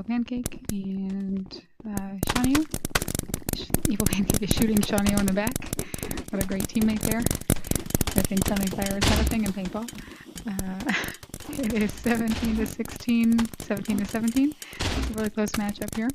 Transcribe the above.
Evil Pancake and uh, Shanio. Evil Pancake is shooting Shanio in the back. What a great teammate there. I think friendly fire is not a thing in paintball. Uh, it is 17 to 16, 17 to 17. It's a really close matchup here.